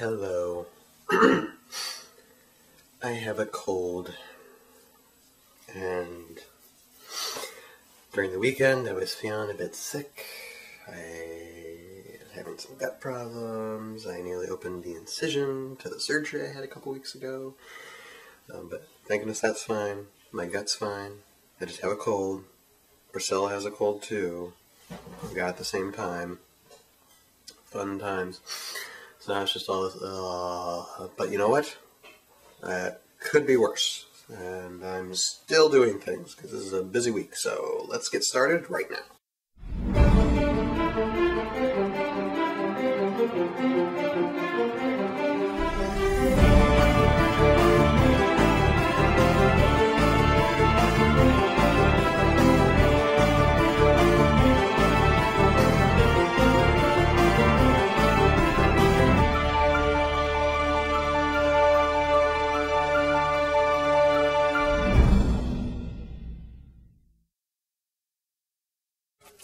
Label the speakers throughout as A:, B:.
A: Hello. I have a cold. And during the weekend, I was feeling a bit sick. I was having some gut problems. I nearly opened the incision to the surgery I had a couple weeks ago. Um, but thank goodness that's fine. My gut's fine. I just have a cold. Priscilla has a cold too. We got at the same time. Fun times. So now it's just all this, uh, but you know what? That could be worse. And I'm still doing things because this is a busy week. So let's get started right now.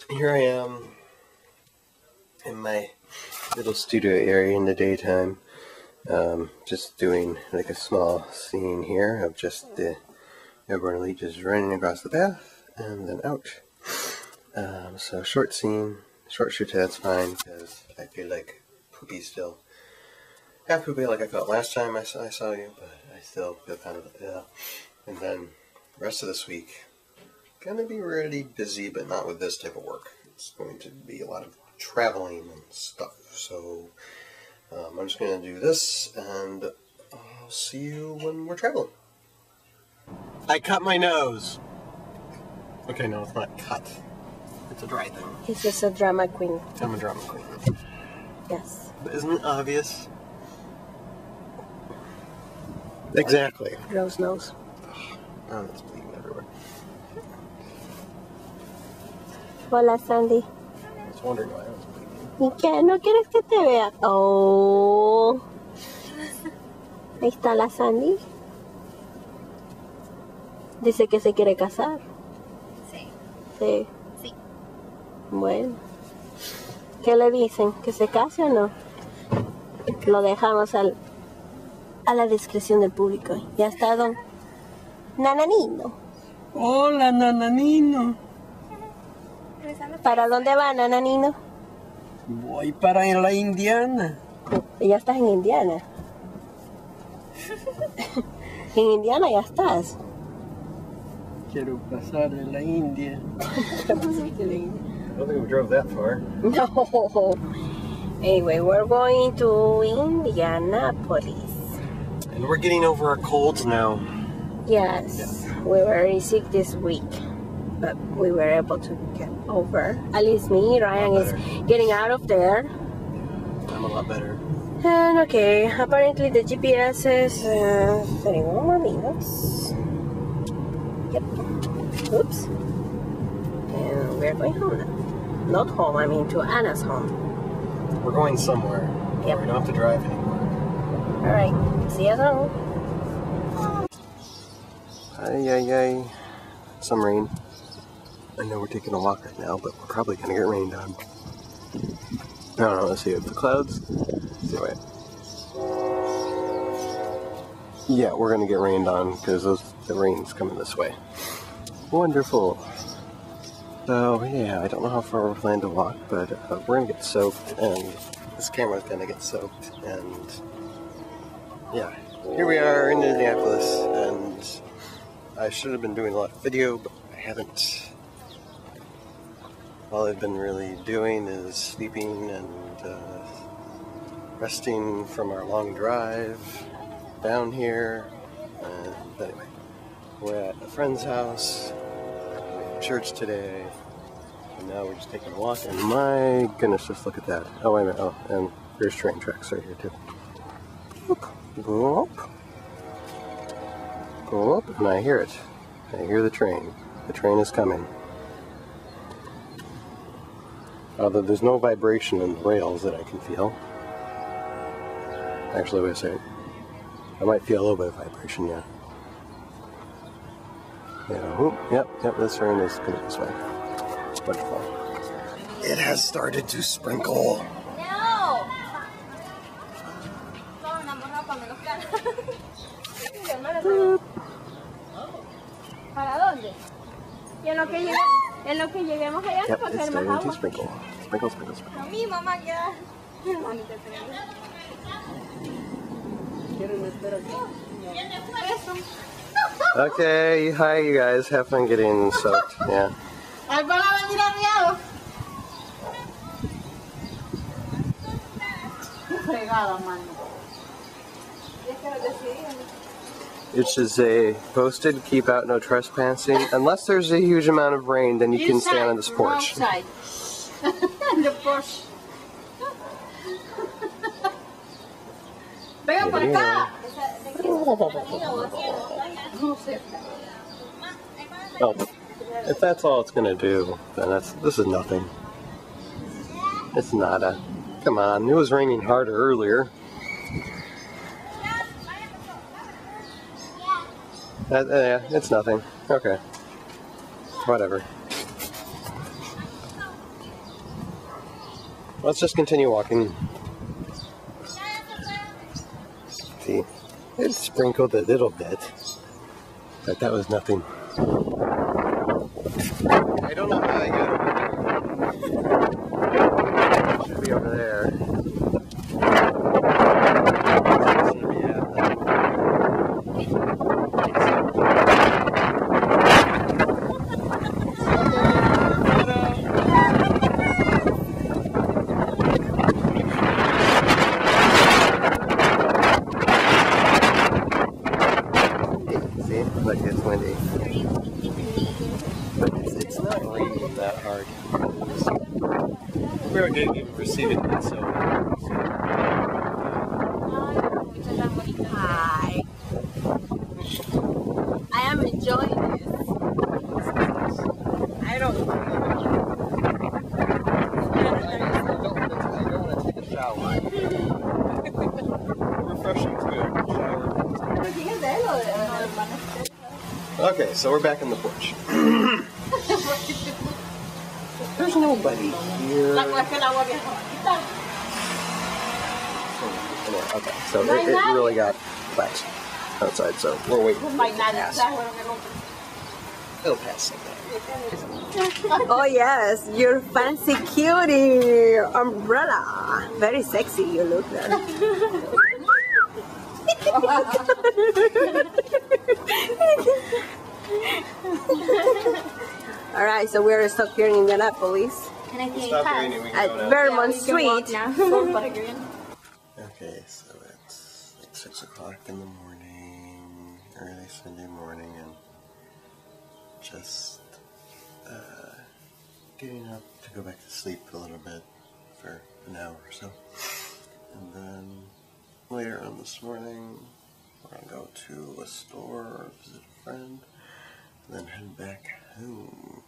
A: Here I am in my little studio area in the daytime. Um, just doing like a small scene here of just the airborne elite just running across the path and then out. Um, so short scene, short shoot that's fine because I feel like poopy still. Half poopy like I felt last time I saw, I saw you, but I still feel kind of ill. And then rest of this week, gonna be really busy, but not with this type of work. It's going to be a lot of traveling and stuff. So um, I'm just gonna do this, and I'll see you when we're traveling. I cut my nose. Okay, no, it's not cut. It's a dry thing.
B: He's just a drama queen.
A: I'm a drama queen.
B: Yes.
A: But isn't it obvious? Exactly.
B: Rose nose.
A: Oh, it's bleeding
B: Hola, Sandy. ¿Y qué? ¿No quieres que te vea? Oh. Ahí está la Sandy. Dice que se quiere casar.
C: Sí.
B: Sí.
C: Sí.
B: Bueno. ¿Qué le dicen? ¿Que se case o no? Lo dejamos al, a la discreción del público. Ya está don Nananino.
D: Hola, nananino.
B: ¿Para dónde va, Nananino?
D: Voy para la Indiana.
B: Ya estás en Indiana. en Indiana ya estás.
D: Quiero pasar de la India.
A: I don't think we drove that far.
B: No. Anyway, we're going to Indianapolis.
A: And we're getting over our colds now.
B: Yes, we were very sick this week, but we were able to get over. At least me, Ryan is getting out of there.
A: I'm a lot better.
B: And okay, apparently the GPS is uh, 31 more minutes. Yep. Oops. And we're going home now. Not home, I mean to Anna's home.
A: We're going somewhere.
B: Yep.
A: We don't have to drive anymore.
B: Alright, see you home.
A: Ay, ay, ay. Some rain. I know we're taking a walk right now, but we're probably gonna get rained on. I don't know, let's see. If the clouds. Wait. Yeah, we're gonna get rained on because the rain's coming this way. Wonderful. So, yeah, I don't know how far we're planning to walk, but uh, we're gonna get soaked, and this camera's gonna get soaked, and yeah, here we are in Indianapolis, and I should have been doing a lot of video, but I haven't. All I've been really doing is sleeping and uh, resting from our long drive down here. And anyway, we're at a friend's house. We had church today. And now we're just taking a walk. And my goodness, just look at that. Oh, wait a minute. Oh, and there's train tracks right here, too. Look. Go up. Go up, and I hear it. I hear the train. The train is coming. Uh, Although there's no vibration in the rails that I can feel. Actually, wait a second. I might feel a little bit of vibration, yeah. Yeah, whoop, yep, yep, this train is coming this way. Wonderful. It has started to sprinkle.
C: No! baja cuando nos quedan. ¿Para dónde? Y en lo que lleguemos, en lo que lleguemos allá
A: Yep, it's starting to sprinkle. Sprinkle, sprinkle, sprinkle.
C: A mí mamá queda.
D: ¿Quieren estar aquí?
A: Okay, hi you guys. Have fun getting soaked. Yeah.
C: Ahí van a venir arriados.
E: Fregada, mano.
A: It is a posted keep out no trespassing. Unless there's a huge amount of rain, then you can stand on this porch.
E: Outside. the acá.
A: Oh, if that's all it's gonna do, then that's this is nothing. It's nada. Come on, it was raining harder earlier. Uh, uh, yeah, it's nothing. Okay. Whatever. Let's just continue walking. See, it sprinkled a little bit, but that was nothing. I don't know how I got over there. Should be over there. See, like it's windy. But it's, it's not raining that hard. We didn't even receive it yet, so.
B: Hi. I am enjoying this. I don't.
A: I don't want to take a shower. Refreshing too. Shower. Okay, so we're back in the porch. There's nobody here. Okay, so it, it really got wet outside, so we're waiting. it to pass. It'll pass.
B: Oh yes, your fancy cutie umbrella. Very sexy you look there. All right, so we're stuck here in Indianapolis
C: Can I take
A: Stop raining, we
B: at
A: can go now.
B: Vermont Street.
A: Okay, so it's like 6 o'clock in the morning, early Sunday morning, and just uh, getting up to go back to sleep a little bit for an hour or so. And then later on this morning, we're going to go to a store or visit a friend, and then head back home.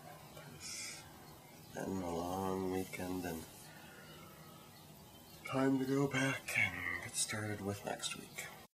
A: It's a long weekend and time to go back and get started with next week.